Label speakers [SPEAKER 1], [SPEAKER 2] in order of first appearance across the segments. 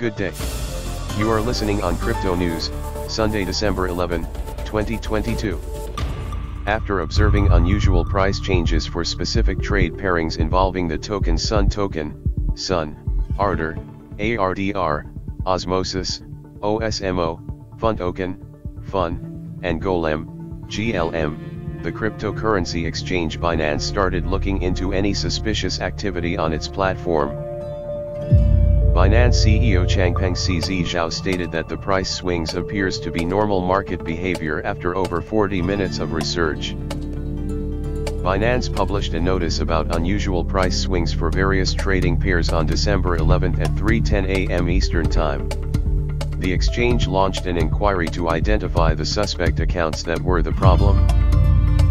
[SPEAKER 1] Good day. You are listening on Crypto News, Sunday, December 11, 2022. After observing unusual price changes for specific trade pairings involving the token Sun token, Sun, Ardor, ARDR, Osmosis, OSMO, Fun token, Fun, and Golem, GLM, the cryptocurrency exchange Binance started looking into any suspicious activity on its platform. Binance CEO Changpeng CZ Zhao stated that the price swings appears to be normal market behavior after over 40 minutes of research. Binance published a notice about unusual price swings for various trading pairs on December 11 at 3:10 a.m. Eastern Time. The exchange launched an inquiry to identify the suspect accounts that were the problem.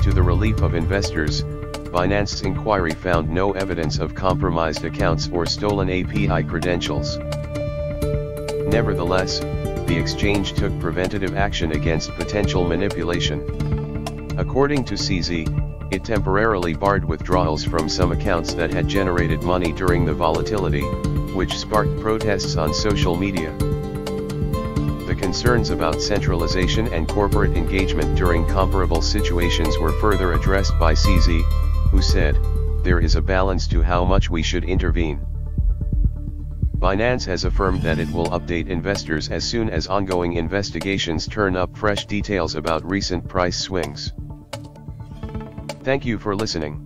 [SPEAKER 1] To the relief of investors, Binance's inquiry found no evidence of compromised accounts or stolen API credentials. Nevertheless, the exchange took preventative action against potential manipulation. According to CZ, it temporarily barred withdrawals from some accounts that had generated money during the volatility, which sparked protests on social media. The concerns about centralization and corporate engagement during comparable situations were further addressed by CZ, who said, there is a balance to how much we should intervene. Binance has affirmed that it will update investors as soon as ongoing investigations turn up fresh details about recent price swings. Thank you for listening.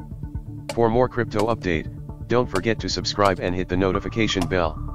[SPEAKER 1] For more crypto update, don't forget to subscribe and hit the notification bell.